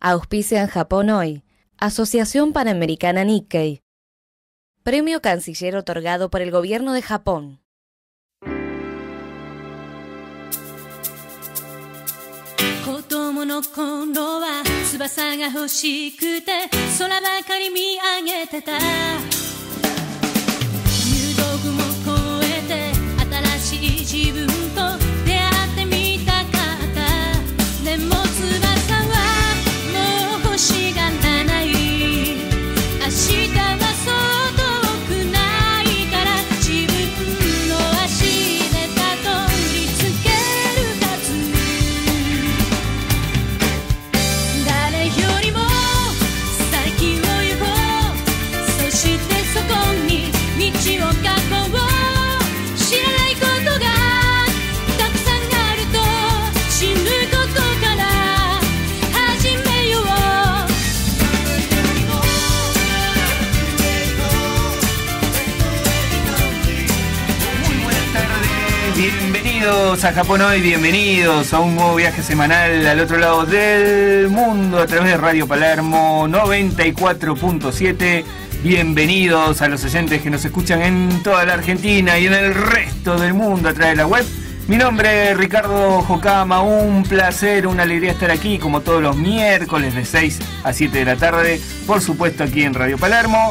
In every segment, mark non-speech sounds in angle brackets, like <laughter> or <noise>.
Auspicia en Japón hoy. Asociación Panamericana Nikkei. Premio Canciller otorgado por el Gobierno de Japón. A Japón Hoy, bienvenidos a un nuevo viaje semanal al otro lado del mundo a través de Radio Palermo 94.7. Bienvenidos a los oyentes que nos escuchan en toda la Argentina y en el resto del mundo a través de la web. Mi nombre es Ricardo Jocama, un placer, una alegría estar aquí como todos los miércoles de 6 a 7 de la tarde, por supuesto aquí en Radio Palermo.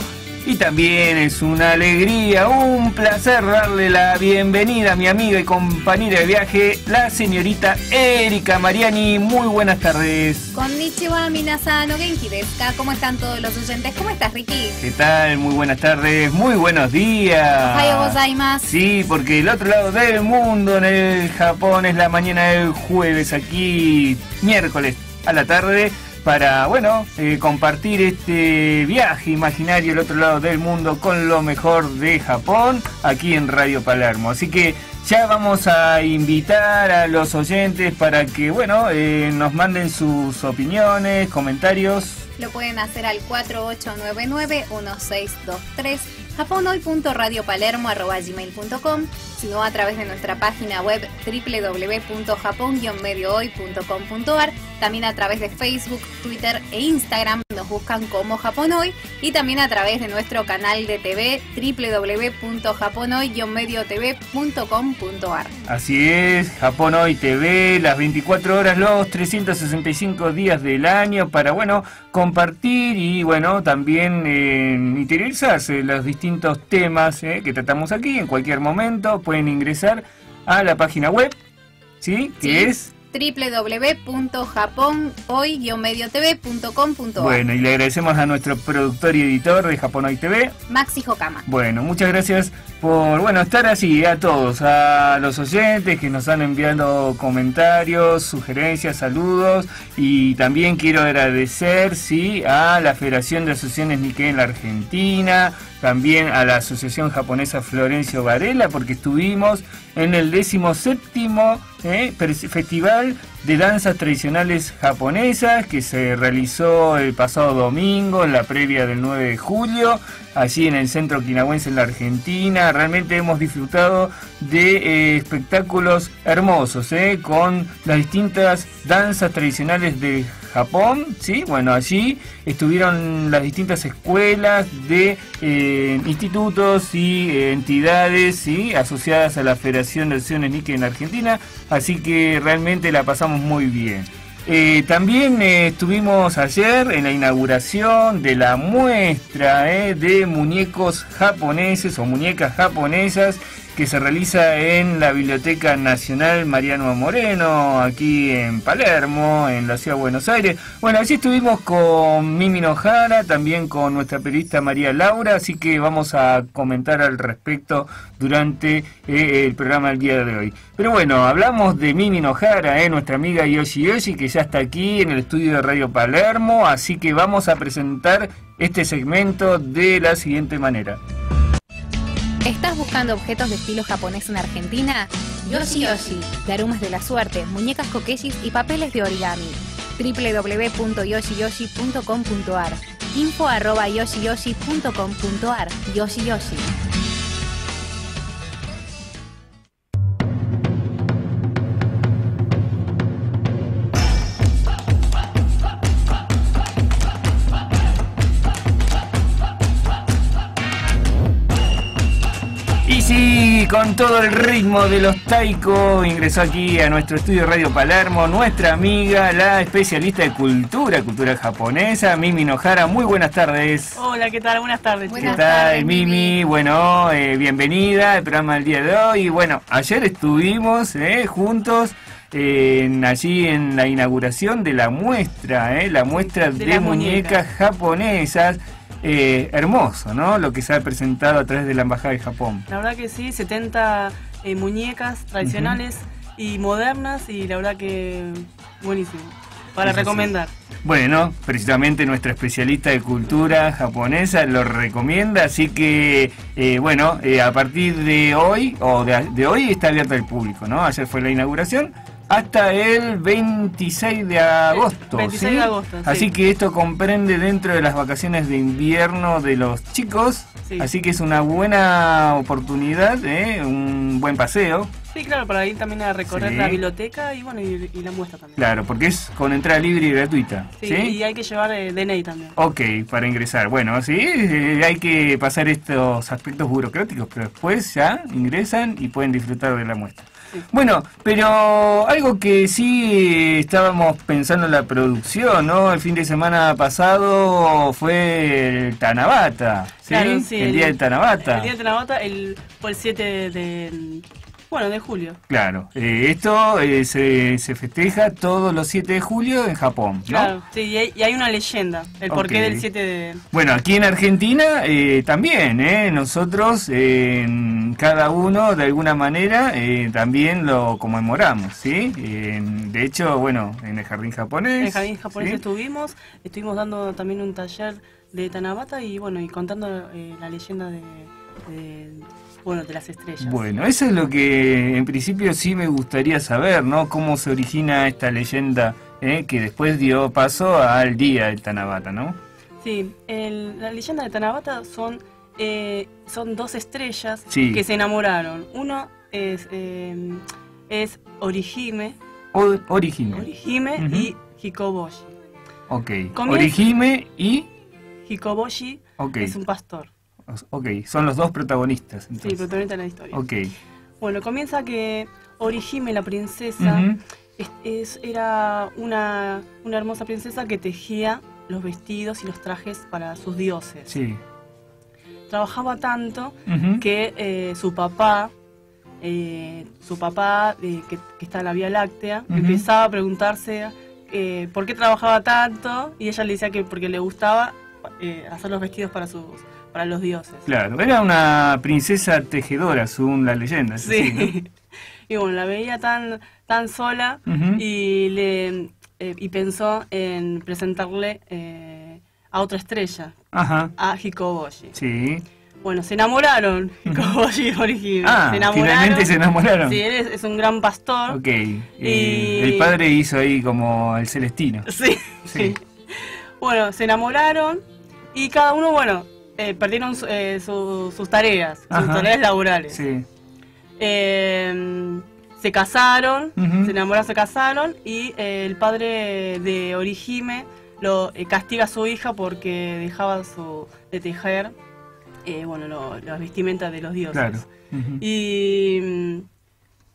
Y también es una alegría, un placer darle la bienvenida a mi amiga y compañera de viaje, la señorita Erika Mariani. Muy buenas tardes. Konnichiwa, minasan, o genki? ¿Cómo están todos los oyentes? ¿Cómo estás, Ricky? ¿Qué tal? Muy buenas tardes, muy buenos días. Ohayo gozaimasu. Sí, porque el otro lado del mundo, en el Japón, es la mañana del jueves, aquí miércoles a la tarde, para, bueno, eh, compartir este viaje imaginario al otro lado del mundo con lo mejor de Japón, aquí en Radio Palermo. Así que ya vamos a invitar a los oyentes para que, bueno, eh, nos manden sus opiniones, comentarios. Lo pueden hacer al 4899-1623, japonoy.radiopalermo.gmail.com, sino a través de nuestra página web www.japon-mediohoy.com.ar, también a través de Facebook, Twitter e Instagram, nos buscan como Japonoy, y también a través de nuestro canal de TV www.japonoy-mediotv.com.ar. Así es, Japón Hoy TV, las 24 horas, los 365 días del año para, bueno, compartir y, bueno, también eh, interiorizarse en los distintos temas eh, que tratamos aquí. En cualquier momento pueden ingresar a la página web, ¿sí? Que Sí. es... www.japonoy-mediotv.com.ar. Bueno, y le agradecemos a nuestro productor y editor de Japón Hoy TV, Maxi Hokama. Bueno, muchas gracias por bueno estar así a todos, a los oyentes que nos han enviado comentarios, sugerencias, saludos y también quiero agradecer sí a la Federación de Asociaciones Nikkei en la Argentina, también a la Asociación Japonesa Florencio Varela porque estuvimos en el 17 eh, Festival de Danzas Tradicionales Japonesas que se realizó el pasado domingo en la previa del 9 de julio allí en el centro quinagüense en la Argentina. Realmente hemos disfrutado de eh, espectáculos hermosos, ¿eh? con las distintas danzas tradicionales de Japón, ¿sí? Bueno, allí estuvieron las distintas escuelas de eh, institutos y eh, entidades. Asociadas a la Federación de Asociaciones Nikkei en Argentina, así que realmente la pasamos muy bien. Eh, también estuvimos ayer en la inauguración de la muestra de muñecos japoneses o muñecas japonesas que se realiza en la Biblioteca Nacional Mariano Moreno, aquí en Palermo, en la ciudad de Buenos Aires. Bueno, allí estuvimos con Mimi Nojara, también con nuestra periodista María Laura, así que vamos a comentar al respecto durante eh, el programa del día de hoy. Pero bueno, hablamos de Mimi Nojara, eh, nuestra amiga Yoshi Yoshi, que ya está aquí en el estudio de Radio Palermo, así que vamos a presentar este segmento de la siguiente manera. ¿Estás buscando objetos de estilo japonés en Argentina? Yoshi Yoshi, darumas de la suerte, muñecas kokeshis y papeles de origami. www.yoshiyoshi.com.ar Info arroba yoshiyoshi.com.ar Yoshi Yoshi. Con todo el ritmo de los taiko ingresó aquí a nuestro estudio Radio Palermo nuestra amiga, la especialista de cultura, cultura japonesa, Mimi Nohara. Muy buenas tardes. Hola, ¿qué tal? Buenas tardes. ¿Qué Buenas tal, tardes, Mimi? Mimi. Bueno, eh, bienvenida al programa del día de hoy. Y bueno, ayer estuvimos eh, juntos en- allí en la inauguración de la muestra, eh, la muestra de, De las muñecas muñecas. japonesas. Eh, hermoso, ¿no? Lo que se ha presentado a través de la Embajada de Japón. La verdad que sí, 70 eh, muñecas tradicionales y modernas y la verdad que buenísimo. Para Eso sí. recomendar. Bueno, precisamente nuestra especialista de cultura japonesa lo recomienda, así que, eh, bueno, eh, a partir de hoy, o de, de hoy está abierta al público, ¿no? Ayer fue la inauguración, hasta el 26 de agosto. 26 ¿sí? de agosto, sí. Así que esto comprende dentro de las vacaciones de invierno de los chicos, Sí. así que es una buena oportunidad, ¿eh? un buen paseo. Sí, claro, para ir también a recorrer la biblioteca y bueno, y, y la muestra también. Claro, porque es con entrada libre y gratuita. Sí, y hay que llevar eh, DNI también. Ok, para ingresar. Bueno, sí, eh, hay que pasar estos aspectos burocráticos, pero después ya ingresan y pueden disfrutar de la muestra. Sí. Bueno, pero algo que sí estábamos pensando en la producción, ¿no? El fin de semana pasado fue el Tanabata, ¿sí? Claro, sí, el, día del Tanabata. El día de Tanabata el, fue el 7 de, de- bueno, de julio. Claro, eh, esto eh, se, se festeja todos los 7 de julio en Japón, ¿no? Claro, sí, y hay, y hay una leyenda, el porqué del 7 de... Bueno, aquí en Argentina eh, también, ¿eh? nosotros en cada uno de alguna manera eh, también lo conmemoramos, ¿sí? En- de hecho, bueno, en el jardín japonés. En el jardín japonés ¿sí? estuvimos, estuvimos dando también un taller de Tanabata y bueno, y contando eh, la leyenda de, de, bueno, de las estrellas. Bueno, eso es lo que en principio sí me gustaría saber, ¿no? Cómo se origina esta leyenda ¿eh? que después dio paso al día del Tanabata, ¿no? Sí, el- la leyenda de Tanabata son, eh, son dos estrellas Sí. que se enamoraron. Uno es, eh, es Orihime, O- Orihime. Y Hikoboshi. Ok. Comienza- Orihime y... Hikoboshi Ok. es un pastor, Ok, son los dos protagonistas. sí, Entonces. protagonista de la historia. Ok. Bueno, comienza que Orihime, la princesa, es- era una, una hermosa princesa que tejía los vestidos y los trajes para sus dioses. Sí. Trabajaba tanto que eh, su papá, eh, su papá eh, que, que está en la Vía Láctea, empezaba a preguntarse por qué trabajaba tanto y ella le decía que porque le gustaba hacer los vestidos para sus para los dioses. Claro, era una princesa tejedora, según la leyenda. así, Sí. <laughs> y bueno, la veía tan tan sola y le eh, y pensó en presentarle eh, a otra estrella, Ajá. a Hikoboshi. Sí. Bueno, se enamoraron, Hikoboshi y Orihime. Ah, se enamoraron. finalmente se enamoraron. Sí, él es, es un gran pastor. Ok. eh, Y- El padre hizo ahí como el celestino. Sí, <laughs> Sí. sí. Bueno, se enamoraron y cada uno, bueno, eh, perdieron eh, su- sus tareas, sus tareas laborales. Sí. Eh, se casaron, se enamoraron, se casaron y eh, el padre de Orihime lo eh, castiga a su hija porque dejaba su, de tejer eh, bueno, lo- las vestimentas de los dioses. Claro. Y mm,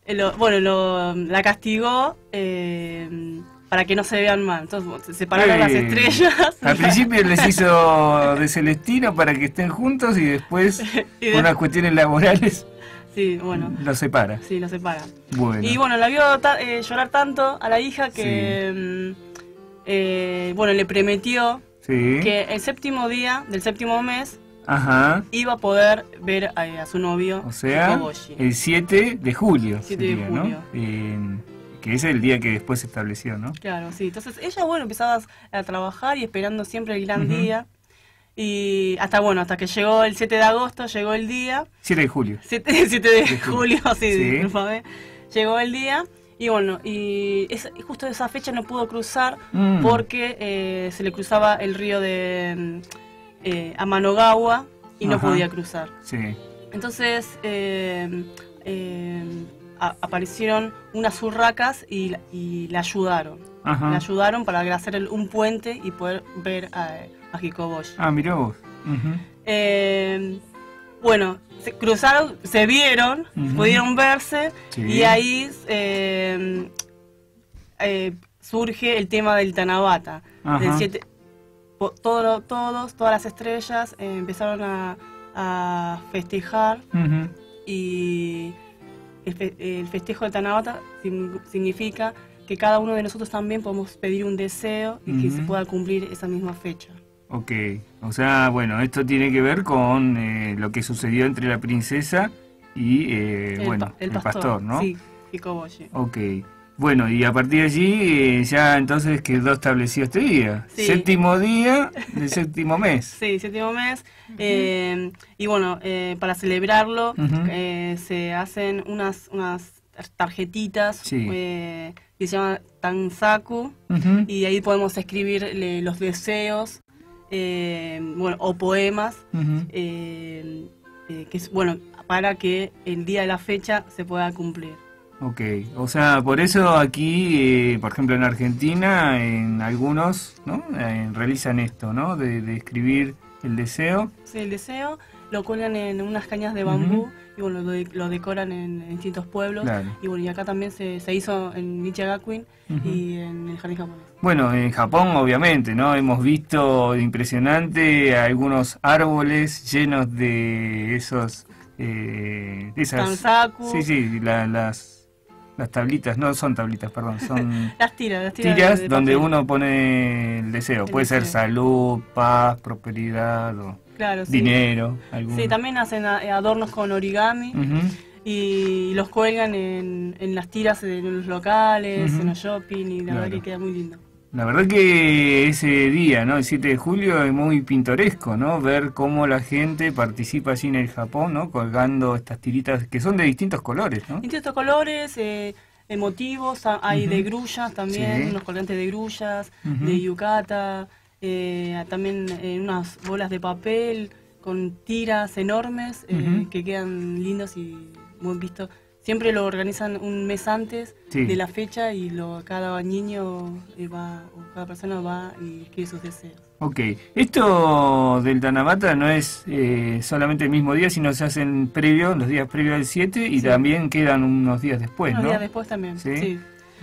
eh, lo- bueno, lo- la castigó eh, para que no se vean mal. Entonces se separaron las estrellas. Al principio les hizo de celestino para que estén juntos y después, <laughs> Y de- unas cuestiones laborales, Sí, bueno, los separa. sí, lo separan. Bueno. Y bueno, la vio ta- eh, llorar tanto a la hija que, mm, eh, bueno, le prometió Sí. que el séptimo día del séptimo mes Ajá. iba a poder ver a, a su novio, O sea, el 7 de julio. 7 de sería, ¿no? julio. Eh, que es el día que después se estableció, ¿no? Claro, sí. Entonces ella, bueno, empezaba a trabajar y esperando siempre el gran día. Y hasta, bueno, hasta que llegó el 7 de agosto, llegó el día. 7 de julio. 7, 7 <laughs> de De julio, sí, Sí. Llegó el día. Y bueno, y es- justo esa fecha no pudo cruzar Mm. porque eh, se le cruzaba el río de mm, eh, Amanagawa y no podía cruzar. Sí. Entonces eh, eh, a- aparecieron unas urracas y, y la ayudaron. Ajá. La ayudaron para hacer el- un puente y poder ver a, a Hikoboshi. Ah, mirá vos. Eh, bueno, se cruzaron, se vieron, pudieron verse Sí. y ahí eh, eh, surge el tema del Tanabata. Del siete- todo todos, todas las estrellas eh, empezaron a, a festejar y el, fe- el festejo del Tanabata significa que cada uno de nosotros también podemos pedir un deseo y que se pueda cumplir esa misma fecha. Ok, o sea, bueno, esto tiene que ver con eh, lo que sucedió entre la princesa y, eh, El bueno, el, pastor, ¿no? Sí, Hikoboshi. Ok, bueno, y a partir de allí eh, ya entonces quedó establecido este día. Sí. Séptimo día del <laughs> séptimo mes. Sí, séptimo mes. eh, y bueno, eh, para celebrarlo eh, se hacen unas, unas tarjetitas Sí. eh, que se llaman Tansaku Ujú. y ahí podemos escribir los deseos eh, bueno, o poemas Ujú. eh, eh, que es bueno para que el día de la fecha se pueda cumplir. Ok, o sea, por eso aquí, eh, por ejemplo en Argentina, en algunos, ¿no? Eh, realizan esto, ¿no? De, de escribir el deseo. Sí, el deseo lo cuelgan en unas cañas de bambú y bueno, lo, de- lo decoran en, en distintos pueblos. Claro. Y bueno, y acá también se, se hizo en Nichigakuin y en el jardín japonés. Bueno, en Japón obviamente, ¿no? Hemos visto impresionante algunos árboles llenos de esos... Eh, esas, Tansaku. Sí, sí, la- las, las tablitas, no son tablitas, perdón, son <laughs> Las tiras, las tiras. tiras de- de donde papel. uno pone el deseo. El Puede ser salud, paz, prosperidad o Claro, sí. dinero. algún- Sí, también hacen adornos con origami y los cuelgan en, en las tiras en los locales, en los shopping y la Claro. verdad que queda muy lindo. La verdad que ese día, ¿no? El 7 de julio es muy pintoresco, ¿no? Ver cómo la gente participa así en el Japón, ¿no? Colgando estas tiritas que son de distintos colores, ¿no? Distintos colores, eh, emotivos, hay de grullas también, Sí. unos colgantes de grullas, de yucata, eh, también eh, unas bolas de papel con tiras enormes eh, que quedan lindos y muy vistos. Siempre lo organizan un mes antes Sí. de la fecha y lo, cada niño eh, va, o cada persona va y escribe sus deseos. Ok, esto del Tanabata no es eh, solamente el mismo día, sino se hacen previo, los días previos al 7 y Sí. también quedan unos días después, Unos ¿no? días después también, Sí. sí.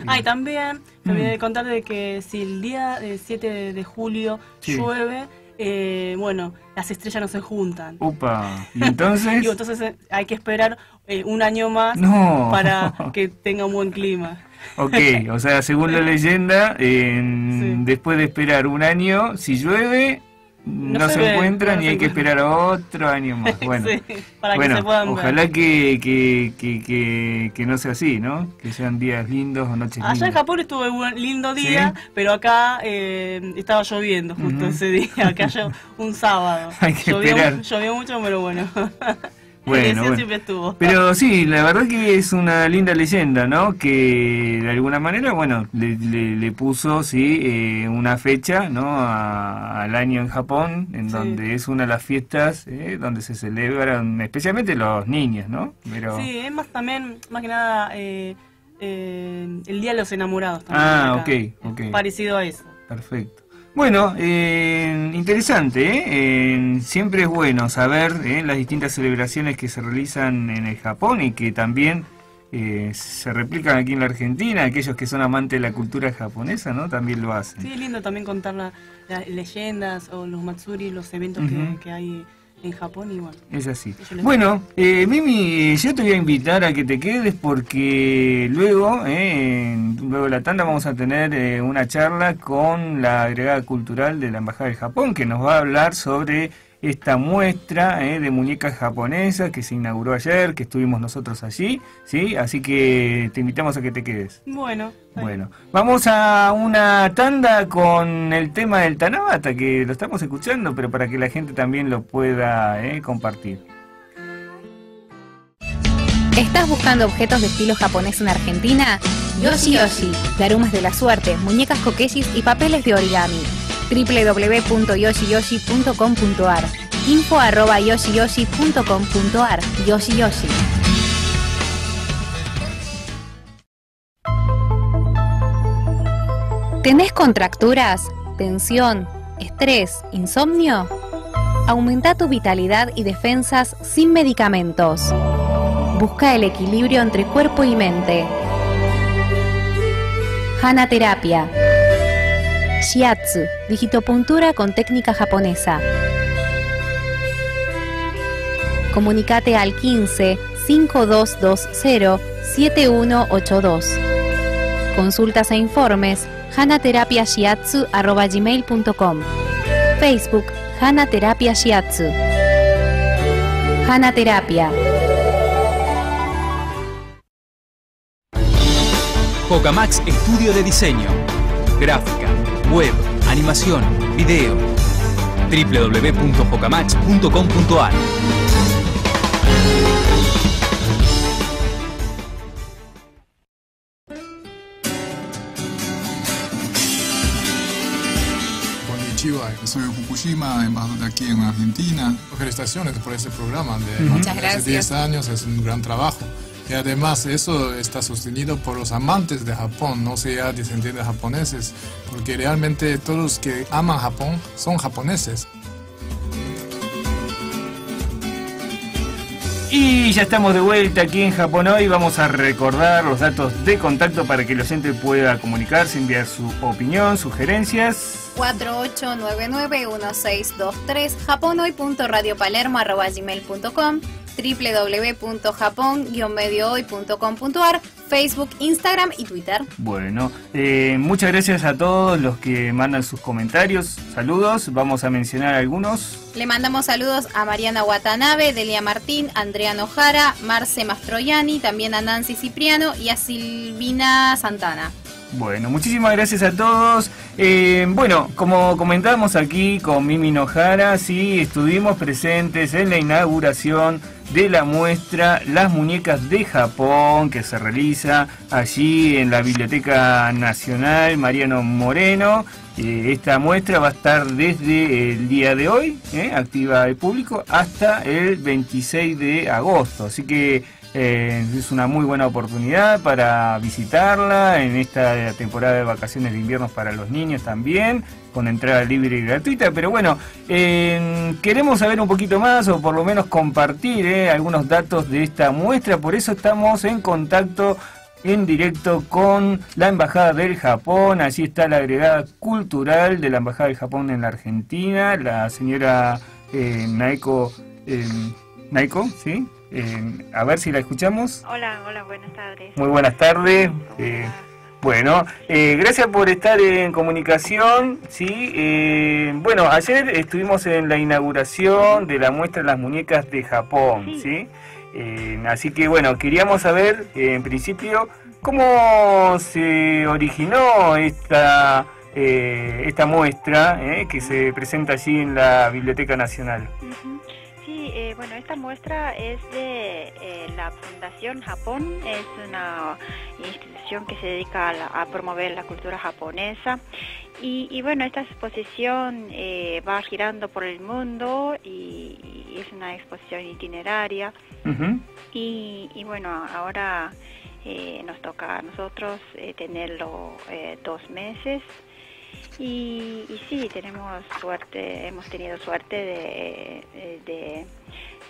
Ah, y también me Mm. de contar de que si el día del 7 de, julio Sí. llueve, eh, bueno, las estrellas no se juntan. Upa, <laughs> y entonces... Y entonces eh, hay que esperar eh, un año más No. para <laughs> que tenga un buen clima. Ok, <laughs> o sea, según la leyenda, en- Sí. después de esperar un año, si llueve, no, No se, encuentran no y se hay que esperar otro año más. <laughs> Bueno, Sí, para bueno, que se puedan ojalá que, que, que, que, no sea así, ¿no? Que sean días lindos o noches Allá en lindas. Japón estuvo un lindo día, Sí. pero acá eh, estaba lloviendo justo ese día, acá un sábado. <laughs> Hay que llovió, esperar. llovió mucho, pero bueno. <laughs> Bueno, El deseo bueno. siempre estuvo. Pero sí, la verdad que es una linda leyenda, ¿no? Que de alguna manera, bueno, le, le- le puso, sí, eh, una fecha, ¿no? A- al año en Japón, en Sí. donde es una de las fiestas, eh, donde se celebran especialmente los niños, ¿no? Pero... Sí, es más también, más que nada, eh, eh, el Día de los Enamorados. También Ah, acá. ok, ok. Parecido a eso. Perfecto. Bueno, eh, interesante, ¿eh? Eh, siempre es bueno saber eh, las distintas celebraciones que se realizan en el Japón y que también eh, se replican aquí en la Argentina. Aquellos que son amantes de la cultura japonesa, ¿no? También lo hacen. Sí, es lindo también contar la- las leyendas o los matsuri, los eventos que hay en Japón y bueno. Es así. Bueno, eh, Mimi, yo te voy a invitar a que te quedes porque luego, eh, luego de la tanda, vamos a tener eh, una charla con la agregada cultural de la Embajada del Japón que nos va a hablar sobre esta muestra eh, de muñecas japonesas que se inauguró ayer, que estuvimos nosotros allí, ¿sí? Así que te invitamos a que te quedes. Bueno. Bueno, vamos a una tanda con el tema del Tanabata, que lo estamos escuchando, pero para que la gente también lo pueda eh, compartir. ¿Estás buscando objetos de estilo japonés en Argentina? Yoshi Yoshi, darumas de la suerte, muñecas coquesis y papeles de origami. www.yoshiyoshi.com.ar Info arroba yoshiyoshi.com.ar Yoshi Yoshi. ¿Tenés contracturas, tensión, estrés, insomnio? Aumenta tu vitalidad y defensas sin medicamentos. Busca el equilibrio entre cuerpo y mente. Hana Terapia. Shiatsu, digitopuntura con técnica japonesa. Comunicate al 15 5220 7182. Consultas e informes hanaterapiashiatsu.gmail.com Facebook Hana Terapia Shiatsu Hana Terapia Pocamax Estudio de Diseño. Gráfica, web, animación, video. www.pocamax.com.ar Konnichiwa, soy Fukushima, embajador de aquí en Argentina. Felicitaciones por este programa de Muchas hace gracias. 10 años, es un gran trabajo. Y además eso está sostenido por los amantes de Japón, no sea descendientes japoneses, porque realmente todos los que aman Japón son japoneses. Y ya estamos de vuelta aquí en Japón hoy. Vamos a recordar los datos de contacto para que el oyente pueda comunicarse, enviar su opinión, sugerencias. 4899-1623 japonoy.radiopalermo.gmail.com www.japon-mediohoy.com.ar Facebook, Instagram y Twitter. Bueno, eh, muchas gracias a todos los que mandan sus comentarios. Saludos, vamos a mencionar algunos. Le mandamos saludos a Mariana Watanabe, Delia Martín, Andrea Nojara, Marce Mastroianni, también a Nancy Cipriano y a Silvina Santana. Bueno, muchísimas gracias a todos. Eh, bueno, como comentábamos aquí con Mimi Nojara, sí, estuvimos presentes en la inauguración de la muestra Las Muñecas de Japón, que se realiza allí en la Biblioteca Nacional Mariano Moreno. Eh, esta muestra va a estar desde el día de hoy, eh, activa al público, hasta el 26 de agosto. Así que eh, es una muy buena oportunidad para visitarla en esta temporada de vacaciones de invierno para los niños también, con entrada libre y gratuita. Pero bueno, eh, queremos saber un poquito más o por lo menos compartir eh, algunos datos de esta muestra, por eso estamos en contacto en directo con la Embajada del Japón. Allí está la agregada cultural de la Embajada del Japón en la Argentina, la señora eh, Naiko. eh, Naiko, ¿sí? Eh, a ver si la escuchamos. Hola, hola, buenas tardes. Muy buenas tardes. ¿Cómo Eh? Bueno, eh, gracias por estar en comunicación. Sí, eh, bueno, ayer estuvimos en la inauguración de la muestra de las muñecas de Japón, ¿sí? Sí. Eh, así que bueno, queríamos saber, eh, en principio, cómo se originó esta esta muestra eh, que se presenta allí en la Biblioteca Nacional. Eh, bueno, esta muestra es de eh, la Fundación Japón, es una institución que se dedica a, la- a promover la cultura japonesa. Y, y bueno, esta exposición eh, va girando por el mundo y, y es una exposición itineraria. Y, y bueno, ahora nos toca a nosotros tenerlo dos meses. Y, y sí, tenemos suerte, hemos tenido suerte de, de, eh,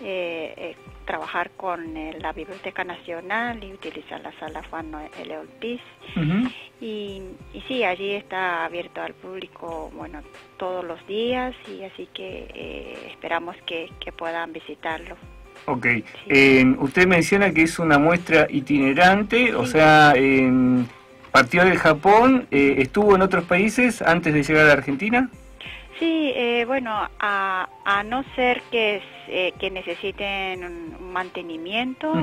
eh, trabajar con eh, la Biblioteca Nacional y utilizar la sala Juan L. Ujú. Y, y sí, allí está abierto al público, bueno, todos los días y así que eh, esperamos que, que puedan visitarlo. Ok, Eh, usted menciona que es una muestra itinerante, o sea, en- partió del Japón, eh, estuvo en otros países antes de llegar a Argentina. Sí, eh, bueno, a, a no ser que, eh, que necesiten un mantenimiento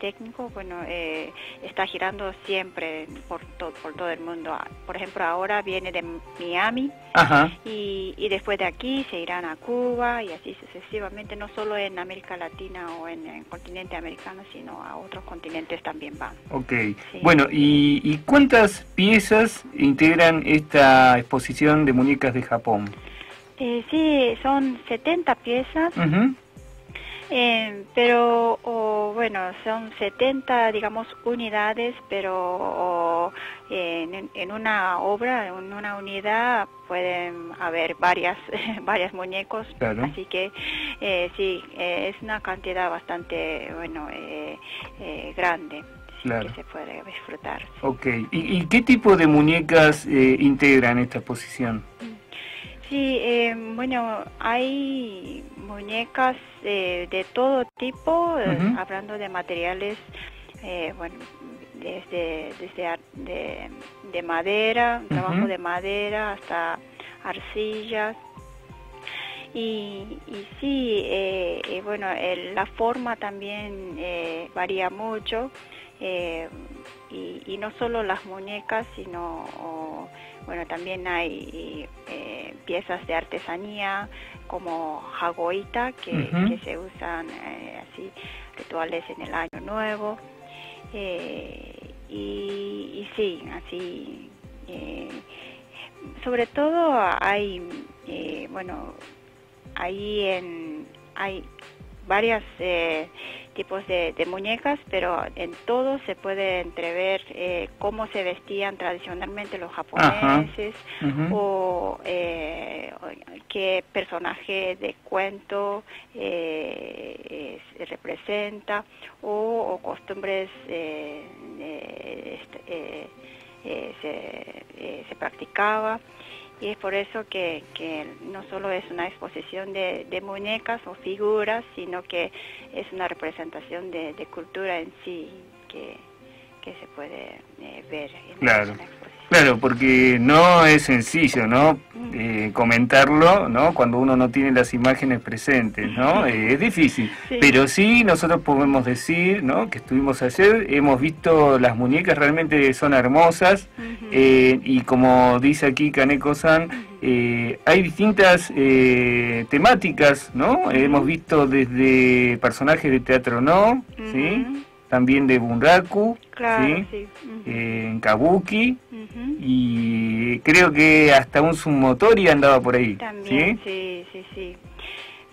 técnico, bueno, eh, está girando siempre por, to- por todo el mundo. Por ejemplo, ahora viene de Miami Ajá, y, y después de aquí se irán a Cuba y así sucesivamente, no solo en América Latina o en el continente americano, sino a otros continentes también van. ok. Sí. Bueno, y, y cuántas piezas integran esta exposición de muñecas de Japón? Eh, sí, son 70 piezas. Eh, pero o, bueno, son 70, digamos, unidades, pero o, en, en una obra, en una unidad pueden haber varias, <laughs> varias muñecos, Claro. así que eh, sí, eh, es una cantidad bastante, bueno, eh, eh, grande, sí, Claro. que se puede disfrutar. Ok. ¿Y, y qué tipo de muñecas eh, integran esta exposición? Sí, bueno, hay muñecas eh, de todo tipo, eh, hablando de materiales, eh, bueno, desde, desde de, de madera, trabajo Ujú. de madera hasta arcillas. Y, y sí, eh, bueno, el- la forma también eh, varía mucho. eh, y, y no solo las muñecas, sino o, bueno, también hay eh, piezas de artesanía como jagoita que, se usan eh, así rituales en el año nuevo. Eh, y, y sí así eh, sobre todo hay eh, bueno ahí en hay varios eh, tipos de, de muñecas, pero en todos se puede entrever eh, cómo se vestían tradicionalmente los japoneses o eh, qué personaje de cuento eh, se representa o, o costumbres eh, este, eh, eh, se, eh, se practicaba y es por eso que, que no solo es una exposición de, de muñecas o figuras, sino que es una representación de, de cultura en sí que, que se puede eh, ver en Claro. la. Claro, porque no es sencillo, ¿no? Eh, comentarlo, ¿no? Cuando uno no tiene las imágenes presentes, ¿no? <laughs> Eh, es difícil. Sí. Pero sí, nosotros podemos decir, ¿no? Que estuvimos ayer, hemos visto las muñecas, realmente son hermosas. Eh, y como dice aquí Kaneko-san, eh, hay distintas eh, temáticas, ¿no? Hemos visto desde personajes de teatro, ¿no? ¿Sí? También de Bunraku, Claro, ¿sí? en Kabuki Y creo que hasta un submotori andaba por ahí. También, ¿sí? sí, sí, sí.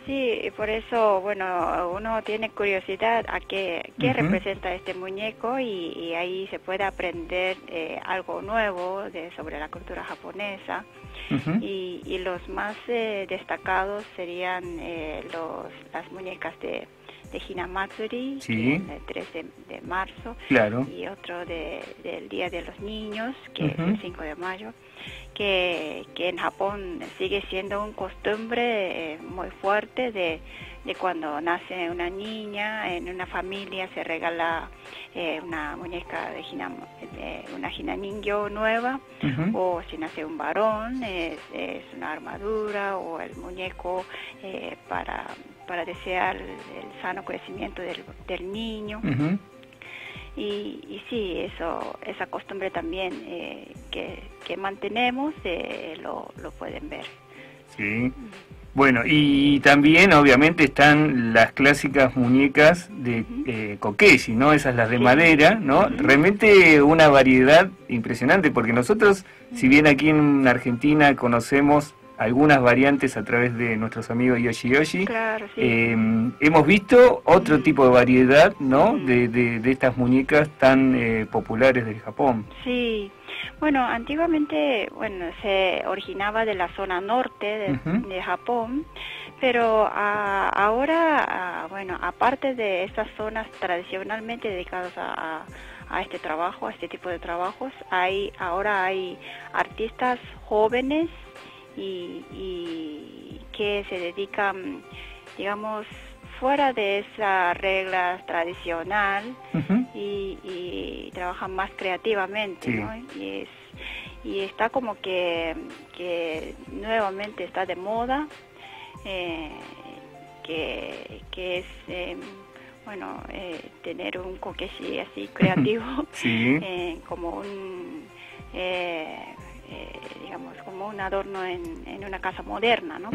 Sí, y por eso, bueno, uno tiene curiosidad a qué, qué representa este muñeco y, y ahí se puede aprender eh, algo nuevo de, sobre la cultura japonesa. Y, y los más eh, destacados serían eh, los, las muñecas de, de Hinamatsuri, Sí. que es el 3 de, marzo, Claro. y otro de, del Día de los Niños, que es el 5 de mayo, que, que en Japón sigue siendo un costumbre eh, muy fuerte de, de cuando nace una niña, en una familia se regala eh, una muñeca de, hina, una hina ningyo nueva, o si nace un varón es, es una armadura o el muñeco eh, para, para desear el, sano crecimiento del, del niño. Y, y sí, eso, esa costumbre también eh, que, que mantenemos eh, lo, lo pueden ver. Sí. Bueno, y también obviamente están las clásicas muñecas de eh, kokeshi, ¿no? Esas las de Sí. madera, ¿no? Realmente una variedad impresionante, porque nosotros, si bien aquí en Argentina conocemos algunas variantes a través de nuestros amigos Yoshi Yoshi, Claro, sí. eh, hemos visto otro tipo de variedad, ¿no? De, de, de estas muñecas tan eh, populares del Japón. Sí, bueno, antiguamente, bueno, se originaba de la zona norte de, Japón, pero ah, ahora, ah, bueno, aparte de estas zonas tradicionalmente dedicadas a, a- a este trabajo, a este tipo de trabajos, hay ahora hay artistas jóvenes y, y que se dedican, digamos, fuera de esa regla tradicional y, y trabajan más creativamente, Sí. ¿no? Y, es, y está como que, que nuevamente está de moda, eh, que, que es, eh, bueno, eh, tener un kokeshi así creativo, <laughs> Sí. <laughs> eh, como un, eh, eh, digamos, como un adorno en, en una casa moderna, ¿no?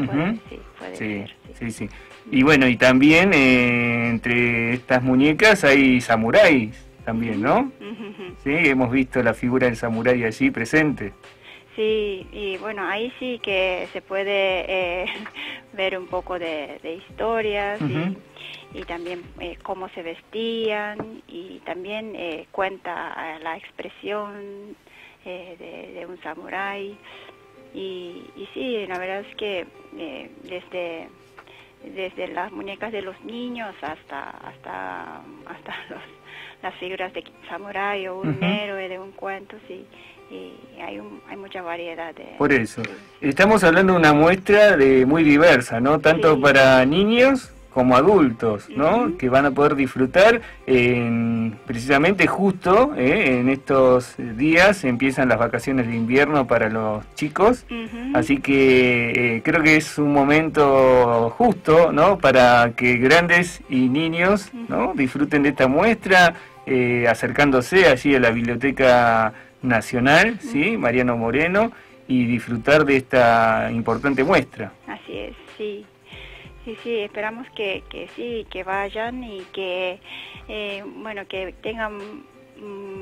Sí, puede Sí, ser, sí. sí, sí. Y bueno, y también eh, entre estas muñecas hay samuráis también, ¿no? Sí, hemos visto la figura del samurái allí presente. Sí, y bueno, ahí sí que se puede eh, <laughs> ver un poco de, de historias y- también eh, cómo se vestían y también eh, cuenta la expresión eh, de, de un samurái. Y, y sí, la verdad es que eh, desde desde las muñecas de los niños hasta hasta hasta <laughs> los, las figuras de samurái o un Ujú. héroe de un cuento, sí, y hay un, hay mucha variedad de Por eso. Estamos hablando de una muestra de muy diversa, ¿no? Tanto Sí. para niños como adultos, ¿no? Que van a poder disfrutar en- precisamente justo ¿eh? en estos días empiezan las vacaciones de invierno para los chicos. Así que eh, creo que es un momento justo, ¿no? Para que grandes y niños, ¿no? Disfruten de esta muestra, eh, acercándose allí a la Biblioteca Nacional, ¿sí? Mariano Moreno, y disfrutar de esta importante muestra. Así es, sí. Sí, sí, esperamos que, que sí, que vayan y que, eh, bueno, que tengan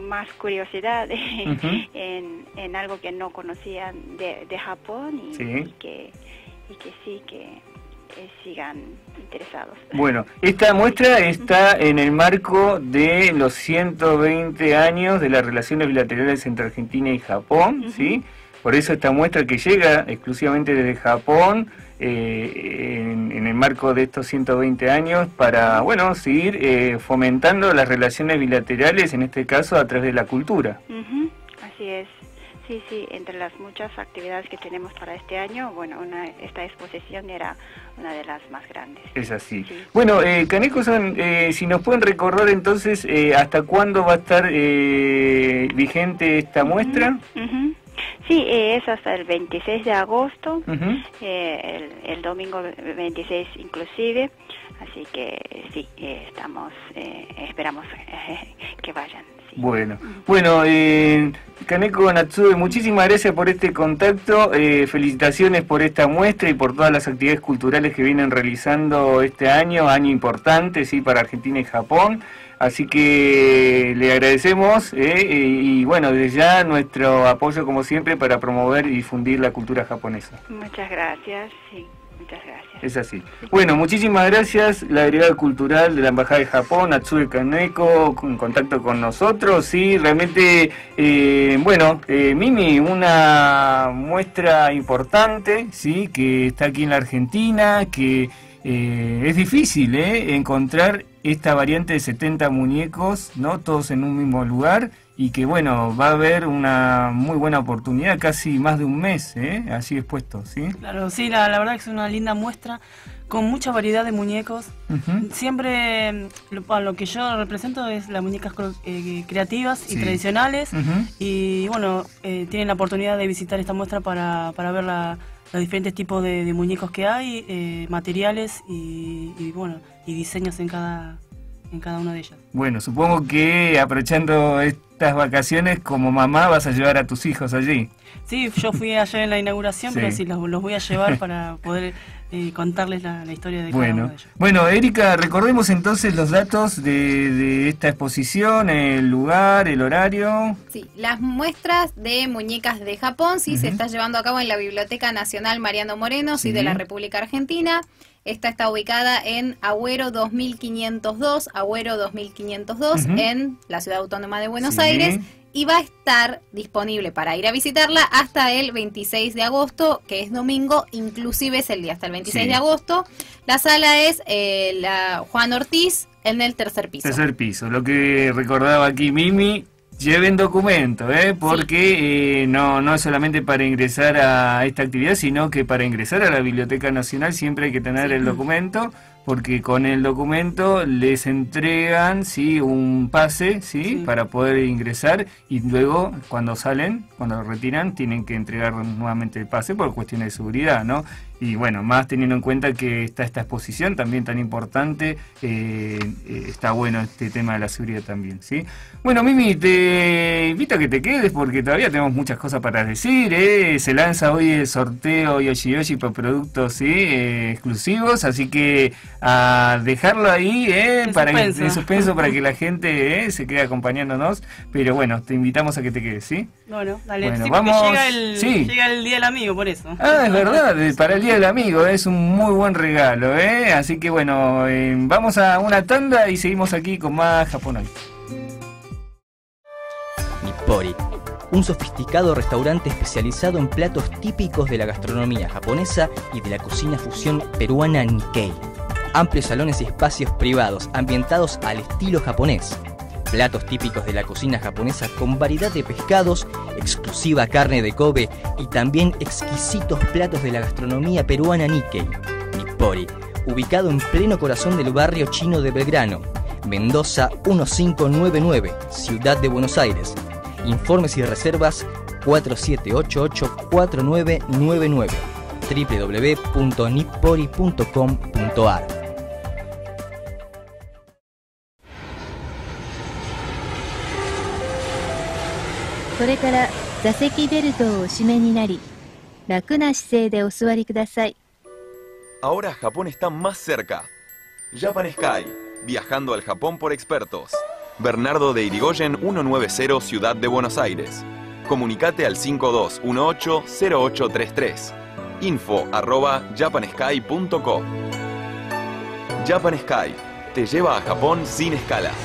más curiosidad <laughs> en, en algo que no conocían de, de Japón y, Sí. y que, y que sí, que eh, sigan interesados. Bueno, esta muestra está en el marco de los 120 años de las relaciones bilaterales entre Argentina y Japón, ¿sí? Por eso esta muestra que llega exclusivamente desde Japón, eh, en, en el marco de estos 120 años, para, bueno, seguir eh, fomentando las relaciones bilaterales, en este caso a través de la cultura. Ujú, Así es. Sí, sí, entre las muchas actividades que tenemos para este año, bueno, una, esta exposición era una de las más grandes. Es así. Sí. Bueno, eh, eh, si nos pueden recordar entonces eh, hasta cuándo va a estar eh, vigente esta muestra. Sí, eh, es hasta el 26 de agosto, eh, el, el domingo 26 inclusive, así que sí, eh, estamos, eh, esperamos eh, que vayan. sí. Bueno, bueno, eh, Kaneko Natsue, muchísimas gracias por este contacto, eh, felicitaciones por esta muestra y por todas las actividades culturales que vienen realizando este año, año importante, sí, para Argentina y Japón. Así que le agradecemos eh, y, y bueno, desde ya nuestro apoyo como siempre para promover y difundir la cultura japonesa. Muchas gracias, sí, muchas gracias. Es así. Bueno, muchísimas gracias. La delegada cultural de la Embajada de Japón, Natsue Kaneko, en contacto con nosotros. Sí, realmente, eh, bueno, eh, Mimi, una muestra importante, sí, que está aquí en la Argentina, que eh, es difícil, ¿eh? Encontrar esta variante de 70 muñecos, ¿no? Todos en un mismo lugar. Y que bueno, va a haber una muy buena oportunidad, casi más de un mes, ¿eh? Así expuesto, ¿sí? Claro, sí, la, la verdad que es una linda muestra con mucha variedad de muñecos. Siempre mm, lo, lo que yo represento es las muñecas eh, creativas y tradicionales. Y bueno, eh, tienen la oportunidad de visitar esta muestra para, para ver la- los diferentes tipos de, de muñecos que hay, eh, materiales y, y, bueno, y diseños en cada, en cada una de ellas. Bueno, supongo que aprovechando estas vacaciones como mamá vas a llevar a tus hijos allí. Sí, yo fui ayer en la inauguración, Sí. pero sí, los, los voy a llevar para poder eh, contarles la, la historia de cada uno Bueno, de ellos. bueno, Erika, recordemos entonces los datos de, de esta exposición, el lugar, el horario. Sí, las muestras de muñecas de Japón, sí, se está llevando a cabo en la Biblioteca Nacional Mariano Moreno, sí, Sí. de la República Argentina. Esta está ubicada en Agüero 2502, Agüero 2502, Ujú. en la Ciudad Autónoma de Buenos Sí. Aires. Y va a estar disponible para ir a visitarla hasta el 26 de agosto, que es domingo, inclusive es el día hasta el 26 Sí. de agosto. La sala es eh, la Juan Ortiz en el tercer piso. Tercer piso. Lo que recordaba aquí Mimi, lleven documento, ¿eh? porque eh, no, no es solamente para ingresar a esta actividad, sino que para ingresar a la Biblioteca Nacional siempre hay que tener el documento, porque con el documento les entregan sí un pase sí, Sí. para poder ingresar y luego cuando salen, cuando lo retiran, tienen que entregar nuevamente el pase por cuestiones de seguridad, ¿no? Y bueno, más teniendo en cuenta que está esta exposición también tan importante, eh, eh, está bueno este tema de la seguridad también, ¿sí? Bueno, Mimi, te invito a que te quedes porque todavía tenemos muchas cosas para decir, ¿eh? Se lanza hoy el sorteo Yoshi Yoshi por productos, ¿sí? Eh, exclusivos, así que a dejarlo ahí, ¿eh? En para suspenso. en suspenso para que <laughs> la gente se quede acompañándonos. Pero bueno, te invitamos a que te quedes, ¿sí? Bueno, dale. Bueno, sí, vamos- llega el, sí. llega el Día del Amigo, por eso. Ah, es verdad, para el Día del Amigo es un muy buen regalo, ¿eh? Así que bueno, eh, vamos a una tanda y seguimos aquí con más Japón hoy. Nippori, un sofisticado restaurante especializado en platos típicos de la gastronomía japonesa y de la cocina fusión peruana Nikkei. Amplios salones y espacios privados ambientados al estilo japonés. Platos típicos de la cocina japonesa con variedad de pescados, exclusiva carne de Kobe y también exquisitos platos de la gastronomía peruana Nikkei. Nippori, ubicado en pleno corazón del barrio chino de Belgrano, Mendoza 1599, Ciudad de Buenos Aires. Informes y reservas 4788-4999 www.nippori.com.ar これから座席ベルトをお締めになり、楽な姿勢でお座りください。 Ahora Japón está más cerca. Japan Sky, viajando al Japón por expertos. Bernardo de Irigoyen 190 Ciudad de Buenos Aires. Comunicate al 5218-0833. Info arroba japansky.co. Japan Sky, te lleva a Japón sin escalas.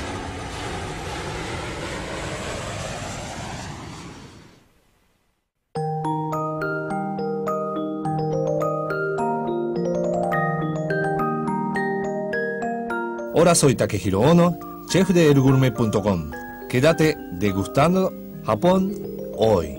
Hola, soy Takehiro Ono, chef de elgourmet.com. Quédate degustando Japón hoy.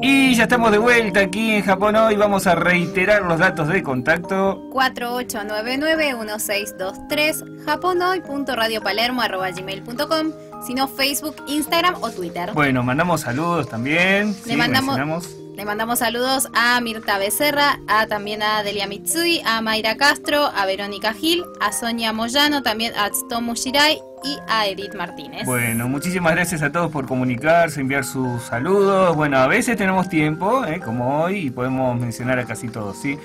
Y ya estamos de vuelta aquí en Japón hoy. Vamos a reiterar los datos de contacto. 4899-1623, japonoy.radiopalermo.gmail.com, sino Facebook, Instagram o Twitter. Bueno, mandamos saludos también. Le sí, mandamos-. Le mandamos saludos a Mirta Becerra, a también a Delia Mitsui, a Mayra Castro, a Verónica Gil, a Sonia Moyano, también a Tsutomu Shirai y a Edith Martínez. Bueno, muchísimas gracias a todos por comunicarse, enviar sus saludos. Bueno, a veces tenemos tiempo, ¿eh? como hoy, y podemos mencionar a casi todos, ¿sí?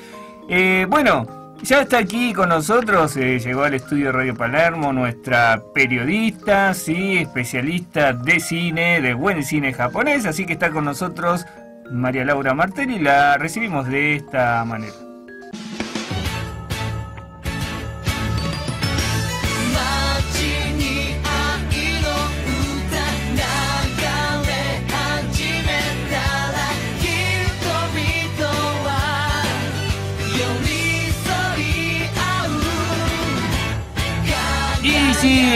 Eh, bueno, ya está aquí con nosotros, eh, llegó al estudio Radio Palermo nuestra periodista, ¿sí? Especialista de cine, de buen cine japonés, así que está con nosotros María Laura Martelli, la recibimos de esta manera.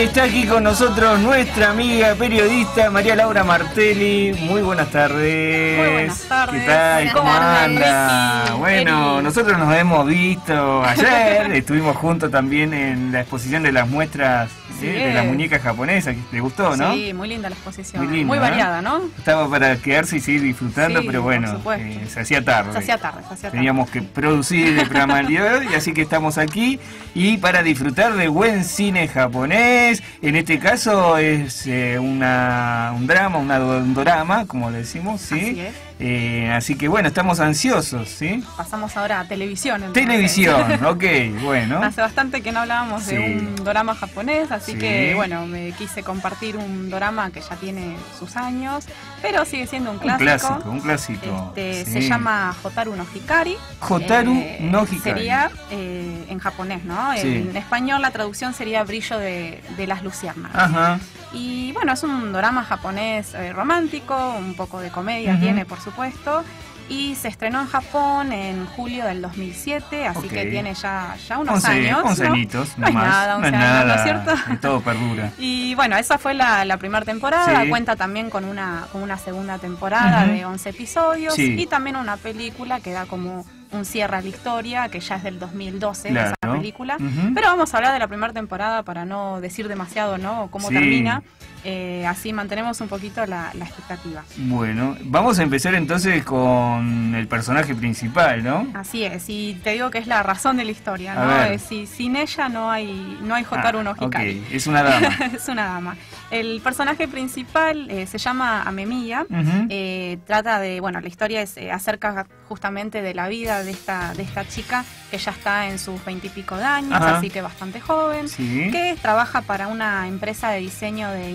Está aquí con nosotros nuestra amiga periodista María Laura Martelli. Muy buenas tardes. Muy buenas tardes. ¿Qué tal? ¿Cómo Buenas anda? Bueno, nosotros nos hemos visto ayer. <laughs> Estuvimos juntos también en la exposición de las muestras Sí. ¿eh? de las muñecas japonesas. ¿Te gustó, no? Sí, muy linda la exposición. Muy Muy, linda, ¿eh? variada, ¿no? Estaba para quedarse y seguir disfrutando, Sí, pero bueno, eh, se hacía tarde. Se hacía tarde, se hacía tarde. Teníamos que producir el programa día de hoy, así que estamos aquí y para disfrutar de buen cine japonés. En este caso es eh, una, un drama, un dorama, como le decimos, ¿sí? Así es. Eh, así que bueno, estamos ansiosos, ¿sí? Pasamos ahora a televisión. entonces. Televisión, <laughs> ok, bueno. Hace bastante que no hablábamos Sí. de un dorama japonés, así Sí. que bueno, me quise compartir un dorama que ya tiene sus años, pero sigue siendo un Un clásico. clásico, un clásico. Este, sí. Se llama Hotaru no Hikari. Hotaru Eh, no Hikari. Sería eh, en japonés, ¿no? En español la traducción sería Brillo de, de las Luciérnagas. Ajá. Y bueno, es un drama japonés eh, romántico, un poco de comedia tiene, por supuesto. Y se estrenó en Japón en julio del 2007, así que tiene ya, ya unos Once- años. once ¿no? añitos, no es nomás. nada, No 11 es años, ¿no nada, es cierto? de todo perdura. <laughs> Y bueno, esa fue la, la primera temporada, Sí. cuenta también con una, con una segunda temporada de 11 episodios Sí. y también una película que da como un cierre a la historia, que ya es del 2012 Claro. esa película. Pero vamos a hablar de la primera temporada para no decir demasiado, ¿no? Cómo Sí. termina. Eh, así mantenemos un poquito la, la expectativa. Bueno, vamos a empezar entonces con el personaje principal, ¿no? Así es, y te digo que es la razón de la historia, A ¿no? Eh, si, sin ella no hay, no hay Hotaru no Ah, ok, Hikari. es una dama. <laughs> es una dama. El personaje principal eh, se llama Amemiya. Eh, trata de, bueno, la historia es acerca justamente de la vida de esta, de esta chica que ya está en sus veintipico de años, Ajá. así que bastante joven, Sí. que trabaja para una empresa de diseño de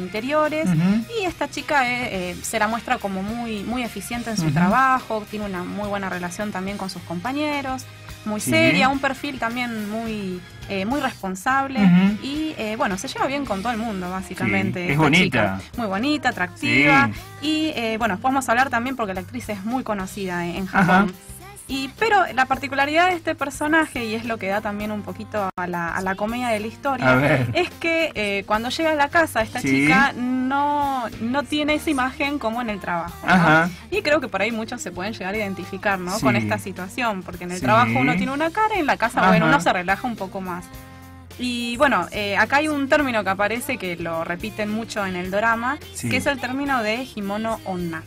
y esta chica eh, eh, se la muestra como muy, muy eficiente en su trabajo, tiene una muy buena relación también con sus compañeros, muy Sí. seria, un perfil también muy, eh, muy responsable y eh, bueno, se lleva bien con todo el mundo básicamente. Sí, es bonita. chica. Muy bonita, atractiva y eh, bueno, después vamos a hablar también porque la actriz es muy conocida en, en Japón. Ajá. Y, pero la particularidad de este personaje, y es lo que da también un poquito a la, a la comedia de la historia, es que eh, cuando llega a la casa esta Sí. chica no, no tiene esa imagen como en el trabajo. ¿no? Y creo que por ahí muchos se pueden llegar a identificar ¿no? Sí. con esta situación, porque en el Sí. trabajo uno tiene una cara y en la casa, Ajá. bueno, uno se relaja un poco más. Y bueno, eh, acá hay un término que aparece que lo repiten mucho en el drama, que es el término de himono onna.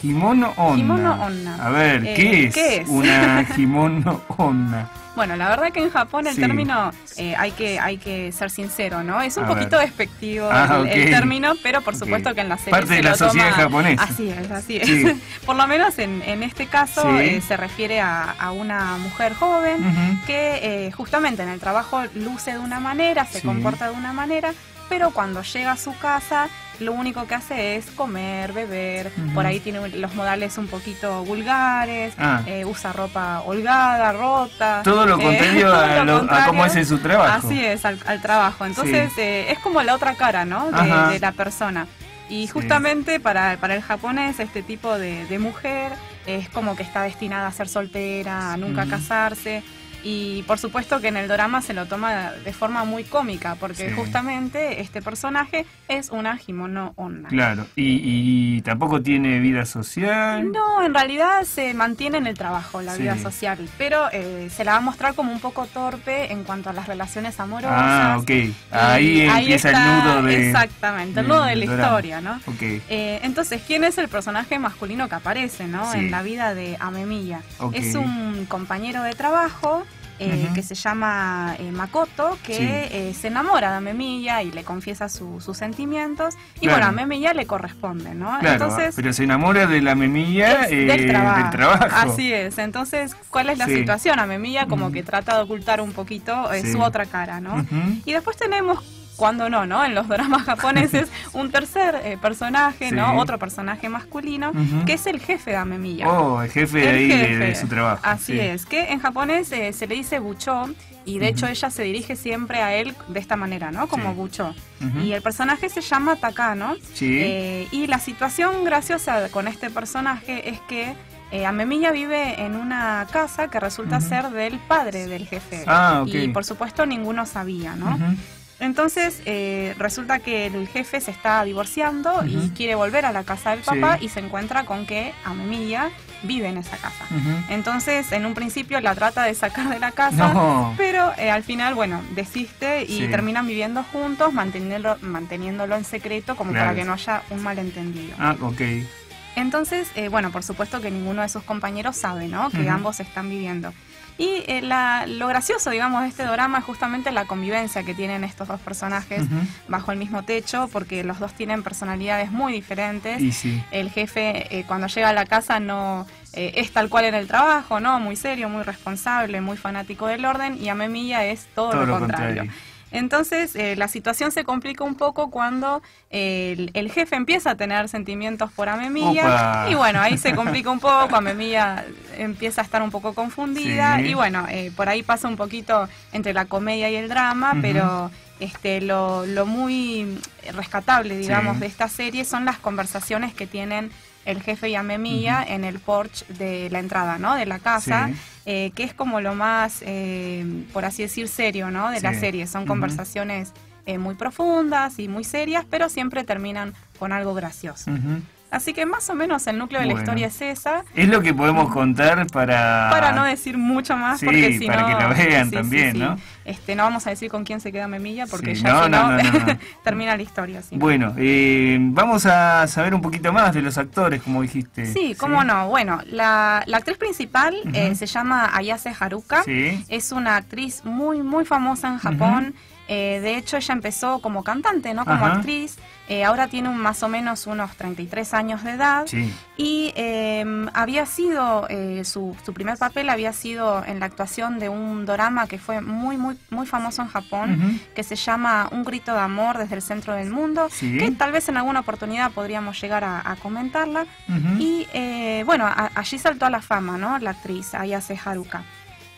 Kimono onna. Kimono onna. A ver, Eh, ¿qué es? ¿qué es? Una <laughs> kimono onna. Bueno, la verdad que en Japón el Sí. término eh, hay que hay que ser sincero, ¿no? Es un A poquito ver. despectivo Ah, el, término, pero por supuesto que en la serie Parte se de la lo sociedad toma- japonesa. Así es, así es. Sí. <laughs> por lo menos en, en este caso Sí. eh, se refiere a, a una mujer joven que eh, justamente en el trabajo luce de una manera, se comporta de una manera, pero cuando llega a su casa lo único que hace es comer, beber, por ahí tiene los modales un poquito vulgares, Ah. eh, usa ropa holgada, rota. Todo lo eh, contrario <laughs> a, lo cómo es en su trabajo. Así es, al, al trabajo. Entonces Sí. eh, es como la otra cara, ¿no? De, de la persona. Y Sí. justamente para, para el japonés este tipo de, de mujer es como que está destinada a ser soltera, a nunca casarse. Y por supuesto que en el drama se lo toma de forma muy cómica, porque Sí. justamente este personaje es una Himono Onna. Claro. Y, y tampoco tiene vida social. No, en realidad se mantiene en el trabajo, la Sí. vida social, pero eh, se la va a mostrar como un poco torpe en cuanto a las relaciones amorosas. Ah, ok. Ahí empieza el nudo de. Exactamente, el nudo de la drama. historia, ¿no? Ok. Eh, entonces, ¿quién es el personaje masculino que aparece, no? Sí. En la vida de Amemiya. Ok. Es un compañero de trabajo. Eh, que se llama eh, Makoto, que Sí. eh, se enamora de Amemiya y le confiesa su- sus sentimientos. Y Claro. bueno, a Amemiya le corresponde, ¿no? Claro, Entonces, pero se enamora de la memilla del, trabajo. del trabajo. Así es. Entonces, ¿cuál es la Sí. situación? A Memilla como que trata de ocultar un poquito Sí. su otra cara, ¿no? Y después tenemos, cuando no, ¿no? En los dramas japoneses, <laughs> un tercer eh, personaje, Sí. ¿no? Otro personaje masculino, que es el jefe de Amemiya. Oh, el jefe El ahí de- jefe. De, su trabajo. Así sí. es, que en japonés eh, se le dice bucho y de hecho ella se dirige siempre a él de esta manera, ¿no? Como Sí. Y el personaje se llama Takano. Sí. Eh, y la situación graciosa con este personaje es que eh, Amemiya vive en una casa que resulta ser del padre del jefe. Ah, ok. Y por supuesto ninguno sabía, ¿no? Ujú. Entonces eh, resulta que el jefe se está divorciando y quiere volver a la casa del papá Sí. y se encuentra con que Amemiya vive en esa casa. Entonces, en un principio la trata de sacar de la casa, No. pero eh, al final, bueno, desiste y Sí. terminan viviendo juntos, manteniéndolo, manteniéndolo en secreto como Claro. para que no haya un malentendido. Ah, ok. Entonces, eh, bueno, por supuesto que ninguno de sus compañeros sabe, ¿no? Que ambos están viviendo. Y eh, la- lo gracioso, digamos, de este drama es justamente la convivencia que tienen estos dos personajes bajo el mismo techo, porque los dos tienen personalidades muy diferentes. Y sí. El jefe, eh, cuando llega a la casa, no eh, es tal cual en el trabajo, ¿no? Muy serio, muy responsable, muy fanático del orden, y a Memilla es todo, Todo lo lo contrario. contrario. Entonces, eh, la situación se complica un poco cuando eh, el, el jefe empieza a tener sentimientos por Amemilla. Opa. Y bueno, ahí se complica un poco, Amemilla empieza a estar un poco confundida. Sí. Y bueno, eh, por ahí pasa un poquito entre la comedia y el drama, pero este lo, lo muy rescatable, digamos, Sí. de esta serie son las conversaciones que tienen el jefe y Amemilla en el porch de la entrada, ¿no? De la casa, Sí. eh, que es como lo más, eh, por así decir, serio, ¿no? De la serie. Son conversaciones eh, muy profundas y muy serias, pero siempre terminan con algo gracioso. Así que más o menos el núcleo de la historia es esa. Es lo que podemos contar para... Para no decir mucho más, Sí, porque si para no. que lo vean sí, también, sí. ¿no? Este, no vamos a decir con quién se queda Memilla, porque ya no, si no, no, <laughs> termina la historia. Bueno, eh, vamos a saber un poquito más de los actores, como dijiste. Sí, cómo no. Bueno, la, la actriz principal eh, se llama Ayase Haruka. Sí. Es una actriz muy, muy famosa en Japón. Eh, de hecho, ella empezó como cantante, no como Ajá. actriz. Eh, ahora tiene un- más o menos unos 33 años de edad. Sí. Y eh, había sido, eh, su, su primer papel había sido en la actuación de un drama que fue muy, muy, muy famoso en Japón, que se llama Un grito de amor desde el centro del mundo, Sí. que tal vez en alguna oportunidad podríamos llegar a, a comentarla. Y eh, bueno, a- allí saltó a la fama, ¿no? La actriz Ayase Haruka.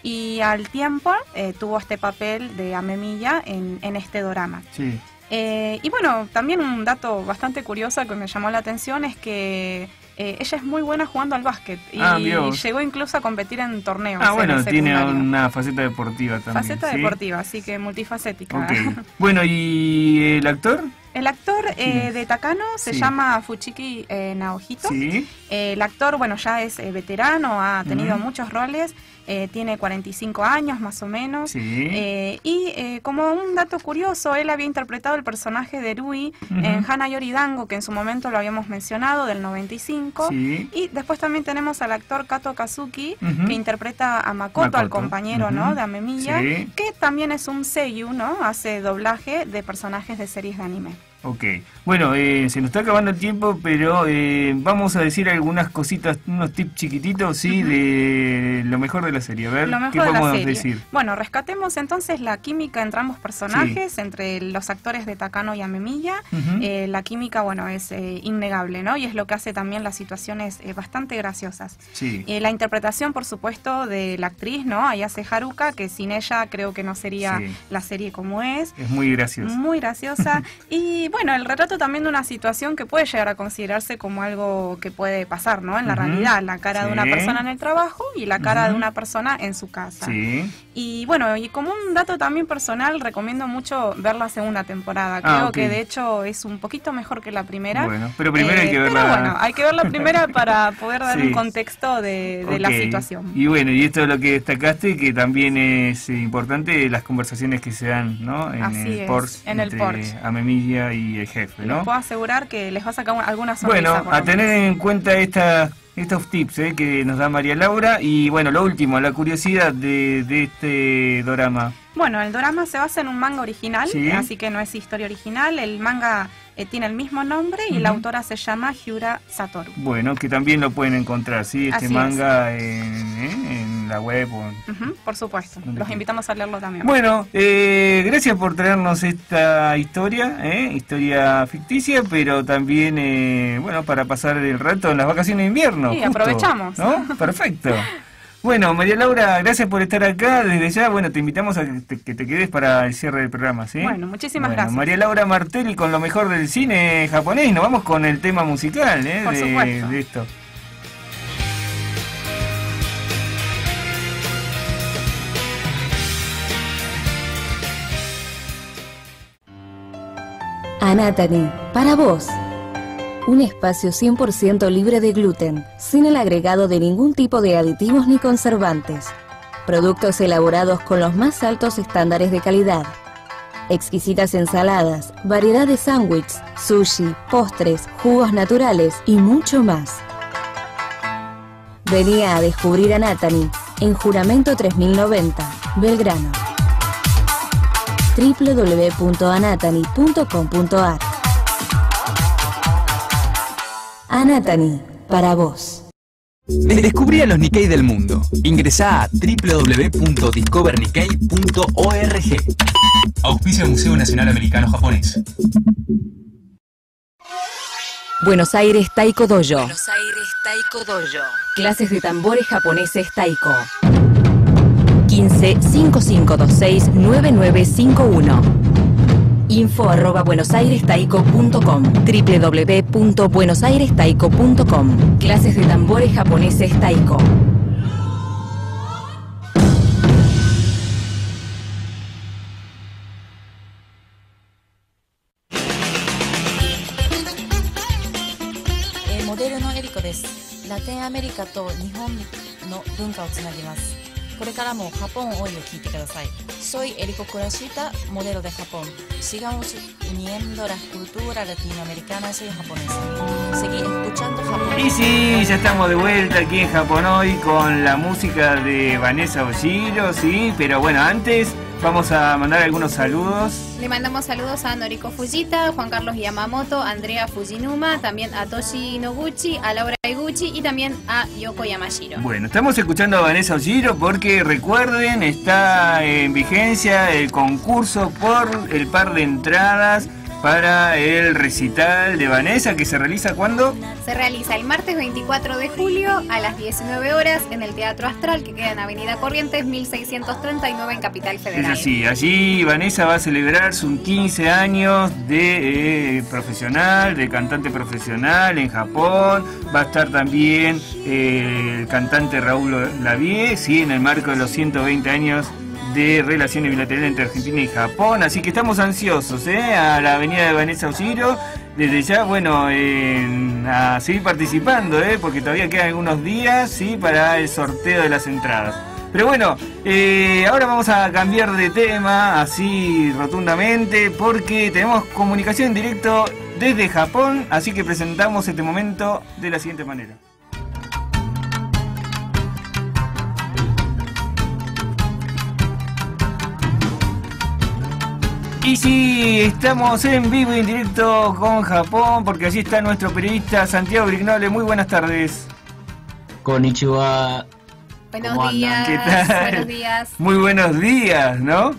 Y al tiempo eh, tuvo este papel de Amemiya en, en este drama. Sí. Eh, y bueno, también un dato bastante curioso que me llamó la atención es que eh, ella es muy buena jugando al básquet y Ah, llegó incluso a competir en torneos. Ah, en bueno, tiene una faceta deportiva también. Faceta ¿sí? deportiva, así que multifacética. Ok. <laughs> Bueno, ¿y el actor? El actor eh, de Takano se Sí. llama Fuchiki eh, Naohito. Sí. Eh, el actor, bueno, ya es eh, veterano, ha tenido Ujú. muchos roles, eh, tiene 45 años más o menos. Sí. Eh, y eh, como un dato curioso, él había interpretado el personaje de Rui Ujú. en Hana Yoridango, que en su momento lo habíamos mencionado, del 95. Sí. Y después también tenemos al actor Kato Kazuki, que interpreta a Makoto, al Makoto. compañero Ujú. ¿no? de Amemiya, Sí. que también es un seiyu, ¿no? Hace doblaje de personajes de series de anime. Ok. Bueno, eh, se nos está acabando el tiempo, pero eh, vamos a decir algunas cositas, unos tips chiquititos, ¿sí? De lo mejor de la serie. A ver, Lo mejor ¿qué de la podemos serie. decir? Bueno, rescatemos entonces la química entre ambos personajes, entre los actores de Takano y Amemiya. Ujú. Eh, la química, bueno, es eh, innegable, ¿no? Y es lo que hace también las situaciones eh, bastante graciosas. Sí. Eh, la interpretación, por supuesto, de la actriz, ¿no? Ayase Haruka, que sin ella creo que no sería Sí. la serie como es. Es muy gracioso. Muy graciosa. <laughs> y bueno, el retrato también de una situación que puede llegar a considerarse como algo que puede pasar, ¿no? En la realidad, la cara de una persona en el trabajo y la cara de una persona en su casa. Sí. Y bueno, y como un dato también personal, recomiendo mucho ver la segunda temporada. Ah, Creo que de hecho es un poquito mejor que la primera. Bueno, pero primero hay que Pero verla- bueno, hay que ver la primera <laughs> para poder dar Sí. un contexto de, de la situación. Y bueno, y esto es lo que destacaste, que también es eh, importante las conversaciones que se dan, ¿no? En Así el es, Porsche, en el entre Porsche. Amemilla y el jefe, Les ¿no? puedo asegurar que les va a sacar alguna sonrisa. Bueno, a tener en cuenta esta, estos tips eh, que nos da María Laura. Y bueno, lo último, la curiosidad de, de este drama. Bueno, el drama se basa en un manga original, Sí. así que no es historia original. El manga eh, tiene el mismo nombre y la autora se llama Hyura Satoru. Bueno, que también lo pueden encontrar, ¿sí? Este Así es. manga en, ¿eh? en la web. o por supuesto, ¿Dónde los invitamos a leerlo también. Bueno, eh, gracias por traernos esta historia, ¿eh? historia ficticia, pero también, eh, bueno, para pasar el rato en las vacaciones de invierno. Sí, justo, aprovechamos. ¿no? Perfecto. <laughs> Bueno, María Laura, gracias por estar acá. Desde ya, bueno, te invitamos a que te, quedes para el cierre del programa, ¿sí? Bueno, muchísimas gracias. María Laura Martelli con lo mejor del cine japonés. Nos vamos con el tema musical, ¿eh? De, supuesto. de esto. Anatani, para vos. Un espacio 100% libre de gluten, sin el agregado de ningún tipo de aditivos ni conservantes. Productos elaborados con los más altos estándares de calidad. Exquisitas ensaladas, variedad de sándwiches, sushi, postres, jugos naturales y mucho más. Venía a descubrir a Natani en Juramento 3090, Belgrano www.anatani.com.ar Anatani, para vos. Descubrí a los Nikkei del mundo. Ingresá a www.discovernikkei.org. Auspicia Museo Nacional Americano Japonés. Buenos Aires Taiko Dojo. Buenos Aires Taiko Dojo. Clases de tambores japoneses Taiko. 15 5526 9951 Info arroba buenosairestaiko.com www.buenosairestaiko.com Clases de tambores japoneses Taiko. 子ですラテンアメリカと日本の文化をつなぎます これからもハポンオイを聞いてください Soy Erico Kurashita, modelo de Japón. Sigamos uniendo la cultura latinoamericana y japonesa. Seguir escuchando Japón. Y sí, ya estamos de vuelta aquí en Japón hoy con la música de Vanessa Oshiro, sí, pero bueno, antes vamos a mandar algunos saludos. Le mandamos saludos a Noriko Fujita, Juan Carlos Yamamoto, Andrea Fujinuma, también a Toshi Noguchi, a Laura Iguchi y también a Yoko Yamashiro. Bueno, estamos escuchando a Vanessa Oshiro porque recuerden, está en vigencia el concurso por el par de entradas para el recital de Vanessa que se realiza cuando? Se realiza el martes 24 de julio a las 19 horas en el Teatro Astral que queda en Avenida Corrientes 1639 en Capital Es Federal. así, allí Vanessa va a celebrar sus 15 años de eh, profesional, de cantante profesional en Japón. Va a estar también eh, el cantante Raúl Lavie, sí, en el marco de los 120 años de relaciones bilaterales entre Argentina y Japón. Así que estamos ansiosos ¿eh? a la avenida de Vanessa Oshiro. Desde ya, bueno, en- a seguir participando, ¿eh? porque todavía quedan algunos días ¿sí? para el sorteo de las entradas. Pero bueno, eh, ahora vamos a cambiar de tema así rotundamente porque tenemos comunicación en directo desde Japón, así que presentamos este momento de la siguiente manera. Y sí, estamos en vivo y en directo con Japón porque allí está nuestro periodista Santiago Brignole. Muy buenas tardes. Konnichiwa. Buenos días, ¿Qué tal? buenos días. Muy buenos días, ¿no?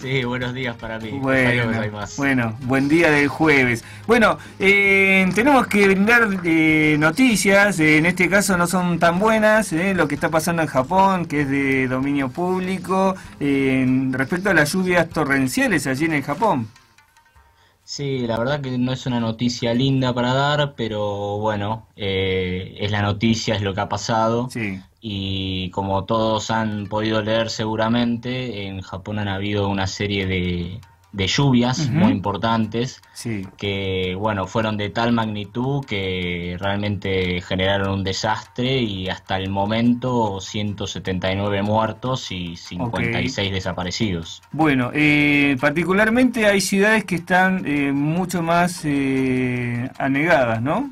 Sí, buenos días para mí. Bueno, gozaimasu. bueno, buen día del jueves. Bueno, eh, tenemos que brindar eh, noticias, eh, en este caso no son tan buenas, eh, lo que está pasando en Japón, que es de dominio público, eh, respecto a las lluvias torrenciales allí en el Japón. Sí, la verdad que no es una noticia linda para dar, pero bueno, eh, es la noticia, es lo que ha pasado. Y como todos han podido leer seguramente, en Japón han habido una serie de, de lluvias muy importantes Sí. que, bueno, fueron de tal magnitud que realmente generaron un desastre y hasta el momento 179 muertos y 56 desaparecidos. Bueno, eh, particularmente hay ciudades que están eh, mucho más eh, anegadas, ¿no?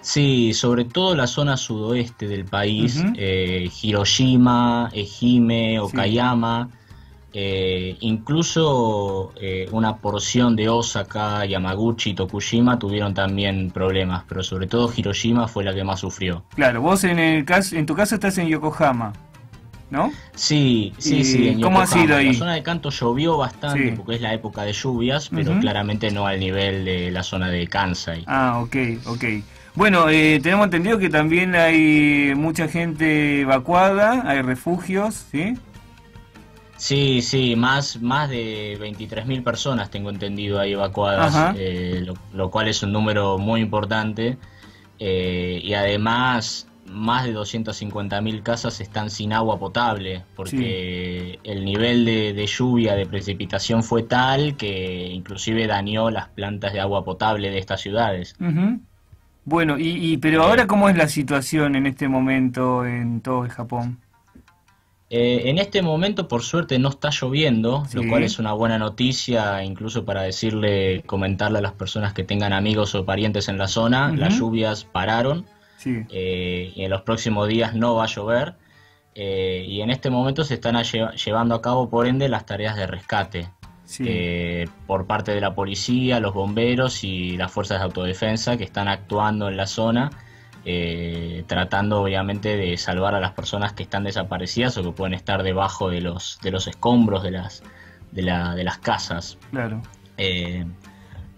Sí, sobre todo la zona sudoeste del país, eh, Hiroshima, Ehime, Okayama, eh, incluso eh, una porción de Osaka, Yamaguchi, Tokushima tuvieron también problemas, pero sobre todo Hiroshima fue la que más sufrió. Claro, vos en el caso, en tu caso estás en Yokohama, ¿no? Sí, sí, ¿Y sí. en cómo ha sido ahí? La zona de Kanto llovió bastante Sí. porque es la época de lluvias, pero claramente no al nivel de la zona de Kansai. Ah, ok, ok. Bueno, eh, tenemos entendido que también hay mucha gente evacuada, hay refugios, ¿sí? Sí, sí, más, más de 23.000 personas tengo entendido ahí evacuadas, eh, lo, lo cual es un número muy importante. eh, y además, más de 250.000 casas están sin agua potable, porque el nivel de, de lluvia, de precipitación fue tal que inclusive dañó las plantas de agua potable de estas ciudades. Bueno, y, y- pero ahora cómo es la situación en este momento en todo el Japón? Eh, en este momento, por suerte, no está lloviendo, Sí. lo cual es una buena noticia, incluso para decirle, comentarle a las personas que tengan amigos o parientes en la zona, las lluvias pararon Sí. eh, y en los próximos días no va a llover. eh, y en este momento se están a lle- llevando a cabo, por ende, las tareas de rescate Sí. eh, por parte de la policía, los bomberos y las fuerzas de autodefensa que están actuando en la zona, eh, tratando obviamente de salvar a las personas que están desaparecidas o que pueden estar debajo de los, de los escombros de las, de, la- de las casas. Claro. Eh,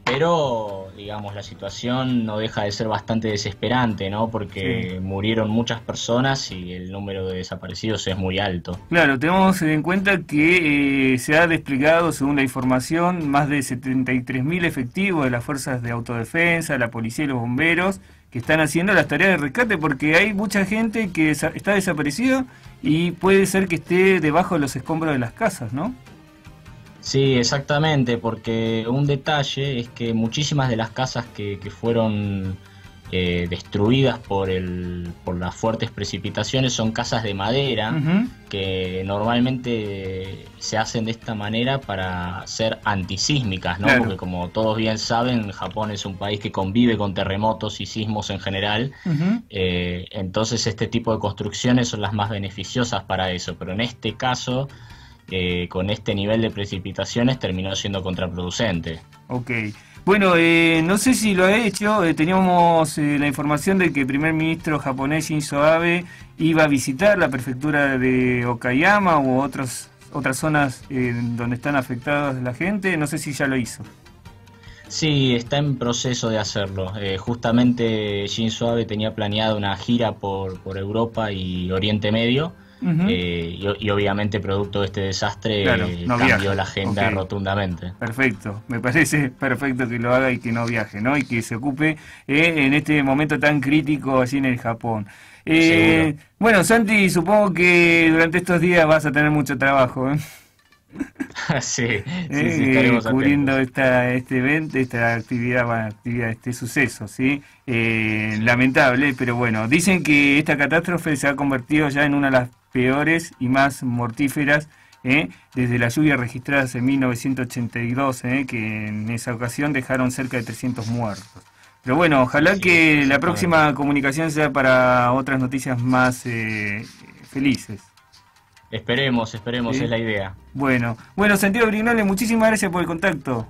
pero, digamos, la situación no deja de ser bastante desesperante, ¿no? Porque Sí. murieron muchas personas y el número de desaparecidos es muy alto. Claro, tenemos en cuenta que eh, se ha desplegado, según la información, más de 73.000 efectivos de las fuerzas de autodefensa, la policía y los bomberos que están haciendo las tareas de rescate porque hay mucha gente que está desaparecida y puede ser que esté debajo de los escombros de las casas, ¿no? Sí, exactamente, porque un detalle es que muchísimas de las casas que, que fueron eh, destruidas por, el, por las fuertes precipitaciones son casas de madera que normalmente se hacen de esta manera para ser antisísmicas, ¿no? Claro. Porque como todos bien saben, Japón es un país que convive con terremotos y sismos en general. Eh, entonces este tipo de construcciones son las más beneficiosas para eso, pero en este caso, eh, con este nivel de precipitaciones, terminó siendo contraproducente. Ok. Bueno, eh, no sé si lo ha hecho. eh, teníamos eh, la información de que el primer ministro japonés Shinzo Abe iba a visitar la prefectura de Okayama u otros, otras zonas eh, donde están afectadas la gente. No sé si ya lo hizo. Sí, está en proceso de hacerlo. Eh, justamente Shinzo Abe tenía planeado una gira por, por Europa y Oriente Medio. Eh, y, y obviamente producto de este desastre Claro, eh, no cambió la agenda rotundamente. Perfecto, me parece perfecto que lo haga y que no viaje, ¿no? Y que se ocupe eh, en este momento tan crítico allí en el Japón. Eh, bueno, Santi, supongo que durante estos días vas a tener mucho trabajo, ¿eh? <laughs> sí, sí, sí, Eh, estaremos cubriendo esta, este evento, esta actividad, bueno, actividad, este suceso, ¿sí? Eh, lamentable, pero bueno, dicen que esta catástrofe se ha convertido ya en una de las peores y más mortíferas ¿eh? desde las lluvias registradas en 1982, ¿eh? que en esa ocasión dejaron cerca de 300 muertos. Pero bueno, ojalá que la próxima comunicación sea para otras noticias más eh, felices. Esperemos, esperemos, Sí. es la idea. Bueno, bueno, Santiago Brignole, muchísimas gracias por el contacto.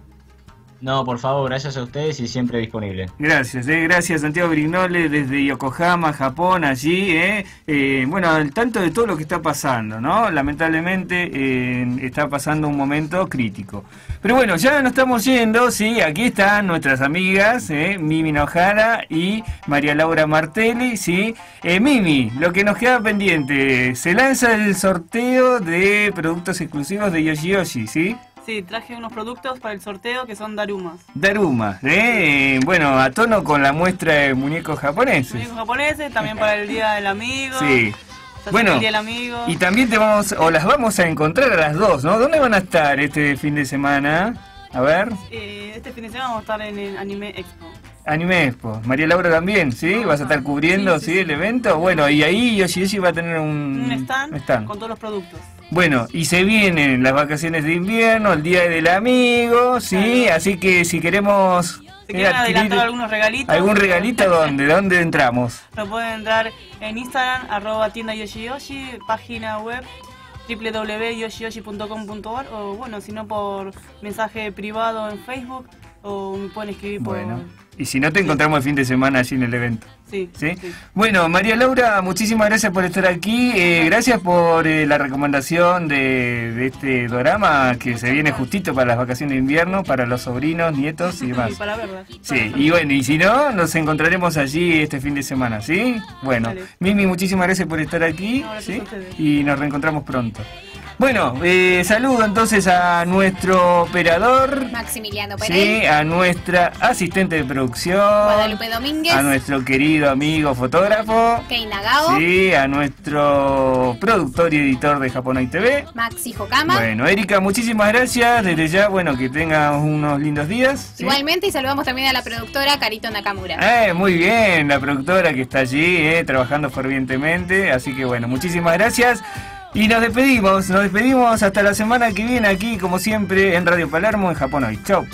No, por favor, gracias a ustedes y siempre disponible. Gracias, eh, gracias Santiago Brignole desde Yokohama, Japón, allí, eh, eh, bueno, al tanto de todo lo que está pasando, ¿no? Lamentablemente eh, está pasando un momento crítico. Pero bueno, ya nos estamos yendo, sí, aquí están nuestras amigas, eh, Mimi Nojara y María Laura Martelli, sí. Eh, Mimi, lo que nos queda pendiente, se lanza el sorteo de productos exclusivos de Yoshi Yoshi, ¿sí? Sí, traje unos productos para el sorteo que son darumas. Daruma, ¿eh? bueno, a tono con la muestra de muñecos japoneses. Muñecos japoneses, también para el Día del Amigo. Sí. Bueno, el Día del Amigo. Y también te vamos, o las vamos a encontrar a las dos, ¿no? ¿Dónde van a estar este fin de semana? A ver, Eh, este fin de semana vamos a estar en el Anime Expo. Anime Expo. María Laura también, ¿sí? ¿Vas a estar cubriendo, sí, el evento? Bueno, y ahí Yoshi Yoshi va a tener un, Un stand, un stand. con todos los productos. Bueno, y se vienen las vacaciones de invierno, el Día del Amigo, ¿sí? Así que si queremos... Si eh, quieren adquirir adelantar algunos regalitos. ¿Algún regalito dónde? ¿Dónde entramos? Lo pueden entrar en Instagram, arroba tienda Yoshi Yoshi, página web www.yoshiyoshi.com.ar o bueno, si no por mensaje privado en Facebook o me pueden escribir por... Bueno, y si no te encontramos el fin de semana allí en el evento. Sí, ¿Sí? Bueno, María Laura, muchísimas gracias por estar aquí. eh, gracias por eh, la recomendación de, de este drama que se viene justito para las vacaciones de invierno, para los sobrinos, nietos y <laughs> Y demás. para verla. Sí, y bueno, y si no, nos encontraremos allí este fin de semana, ¿sí? Bueno, Dale. Mimi, muchísimas gracias por estar aquí, No, ¿sí? Y nos reencontramos pronto. Bueno, eh, saludo entonces a nuestro operador, Maximiliano sí, Perey, a nuestra asistente de producción, Guadalupe Domínguez, a nuestro querido amigo fotógrafo, Kei Nagao, sí, a nuestro productor y editor de Japonai TV. Maxi Hokama. Bueno, Erika, muchísimas gracias. Desde ya, bueno, que tengas unos lindos días. ¿sí? Igualmente, y saludamos también a la productora Carito Nakamura. Eh, muy bien, la productora que está allí, eh, trabajando fervientemente. Así que bueno, muchísimas gracias. Y nos despedimos, nos despedimos hasta la semana que viene aquí, como siempre, en Radio Palermo, en Japón hoy. Chau.